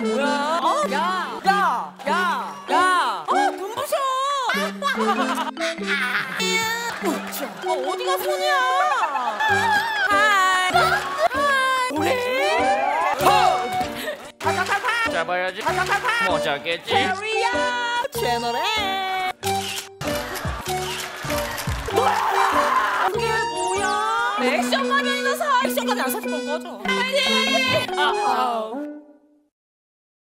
뭐야? 어? 야, 야, 야, 야. 어, 눈부셔. 어, 어 어디가 손이야? 하이. 하이. 뭐래? 팍팍팍팍. 어. 잡아야지. 타타타타! 못 잡겠지? 캐리야! 채널에. 이게 뭐야? 액션만이 아니라서 액션까지 안 사줄 건 꺼져. 파이팅! 아, 아.